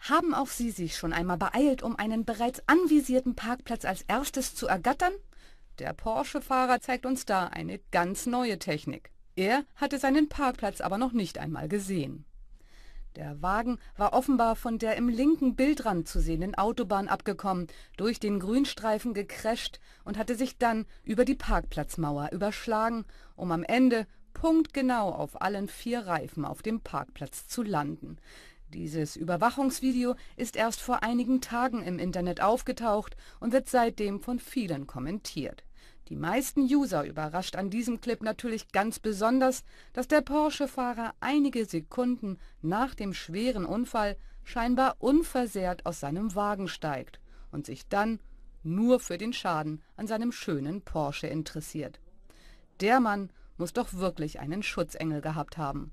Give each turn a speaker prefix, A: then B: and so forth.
A: Haben auch Sie sich schon einmal beeilt, um einen bereits anvisierten Parkplatz als erstes zu ergattern? Der Porsche-Fahrer zeigt uns da eine ganz neue Technik. Er hatte seinen Parkplatz aber noch nicht einmal gesehen. Der Wagen war offenbar von der im linken Bildrand zu sehenden Autobahn abgekommen, durch den Grünstreifen gecrasht und hatte sich dann über die Parkplatzmauer überschlagen, um am Ende punktgenau auf allen vier Reifen auf dem Parkplatz zu landen. Dieses Überwachungsvideo ist erst vor einigen Tagen im Internet aufgetaucht und wird seitdem von vielen kommentiert. Die meisten User überrascht an diesem Clip natürlich ganz besonders, dass der Porsche-Fahrer einige Sekunden nach dem schweren Unfall scheinbar unversehrt aus seinem Wagen steigt und sich dann nur für den Schaden an seinem schönen Porsche interessiert. Der Mann muss doch wirklich einen Schutzengel gehabt haben